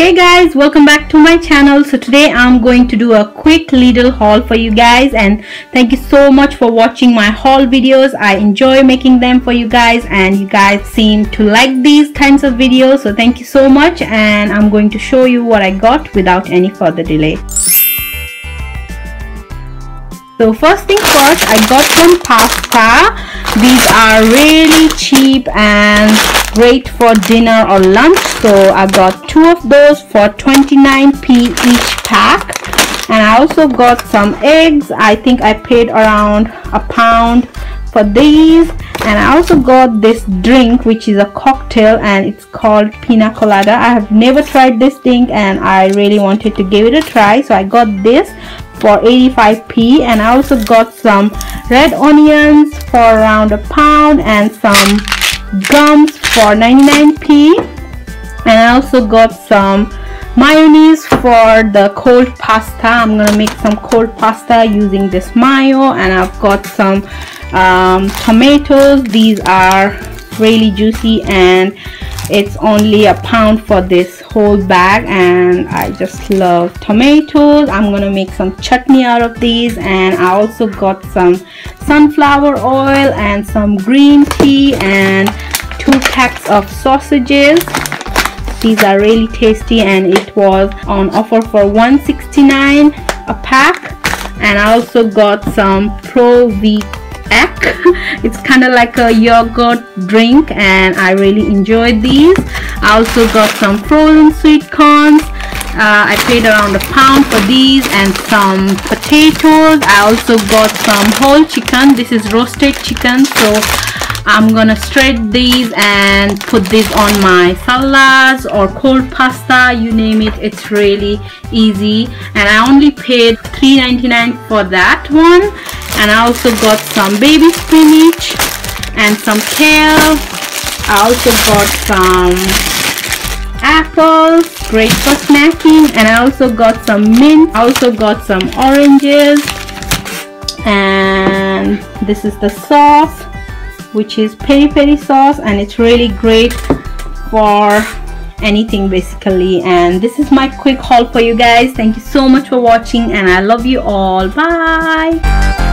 hey guys welcome back to my channel. So today i'm going to do a quick little haul for you guys and thank you so much for watching my haul videos. I enjoy making them for you guys and you guys seem to like these kinds of videos. So thank you so much and i'm going to show you what i got without any further delay. So first thing first i got some pasta these are really cheap and great for dinner or lunch. So i got two of those for 29p each pack. And i also got some eggs. I think i paid around a pound for these. And I also got this drink which is a cocktail and it's called pina colada. I have never tried this thing and I really wanted to give it a try. So I got this for 85p and I also got some red onions for around a pound and some gums for 99p and I also got some mayonnaise for the cold pasta. I'm gonna make some cold pasta using this mayo. And I've got some um, tomatoes. These are really juicy and it's only a pound for this whole bag and I just love tomatoes. I'm gonna make some chutney out of these and I also got some sunflower oil and some green tea and two packs of sausages. These are really tasty and it was on offer for 169 a pack. And I also got some pro v it's kind of like a yogurt drink and I really enjoyed these. I also got some frozen sweet corns. Uh, I paid around a pound for these and some potatoes. I also got some whole chicken. This is roasted chicken so I'm gonna shred these and put these on my salads or cold pasta you name it. It's really easy. And I only paid $3.99 for that one and I also got some baby spinach and some kale. I also got some apples great for snacking. And I also got some mint. I also got some oranges. And this is the sauce which is peri peri sauce. And it's really great for anything basically. And this is my quick haul for you guys. Thank you so much for watching and i love you all. Bye